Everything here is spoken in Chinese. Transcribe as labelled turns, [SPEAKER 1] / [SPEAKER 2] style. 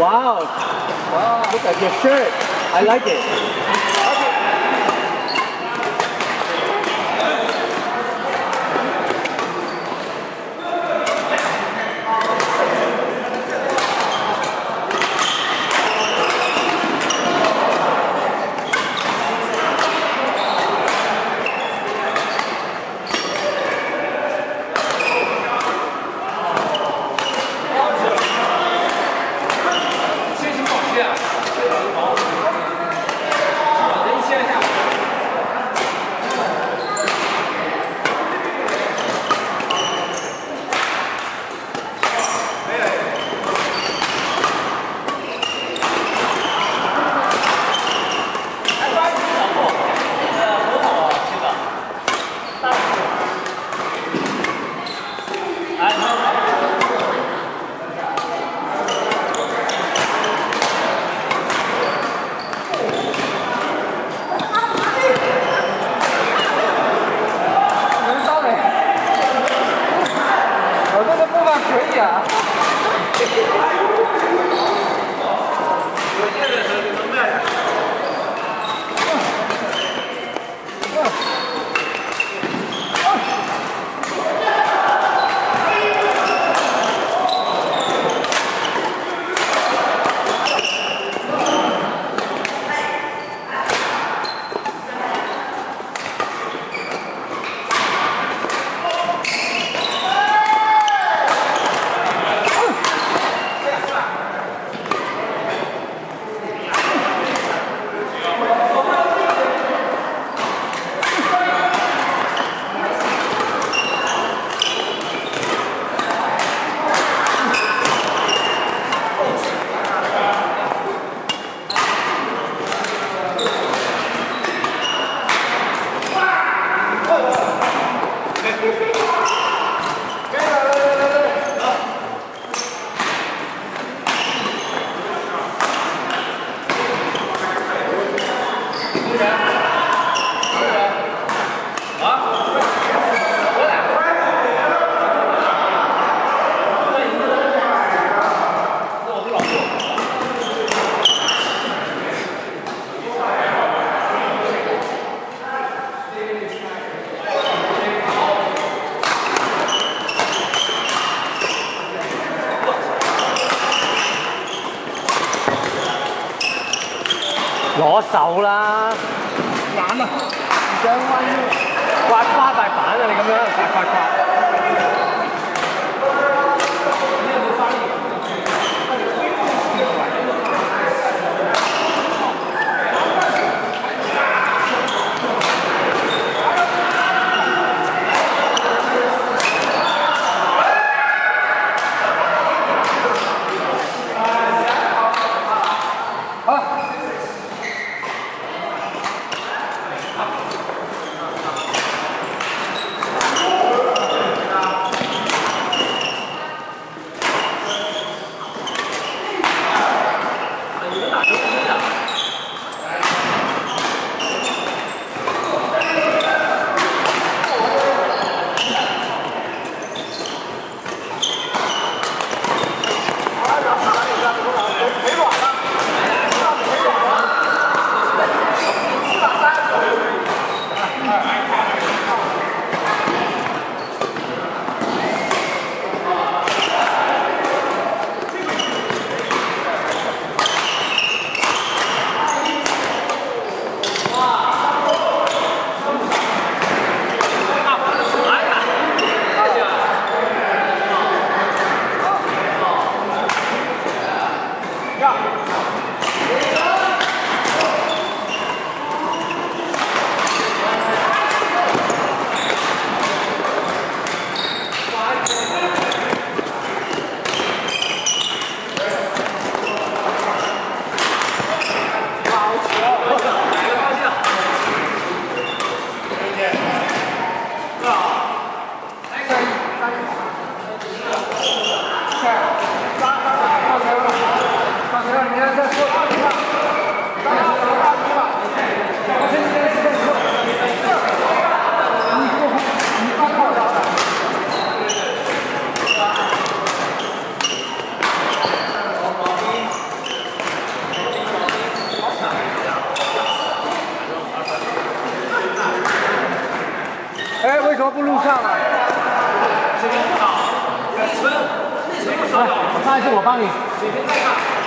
[SPEAKER 1] Wow. Wow. Look at your shirt. I like it. 走啦！不录上了，这边不好，内存，内存不少。我上一次我帮你。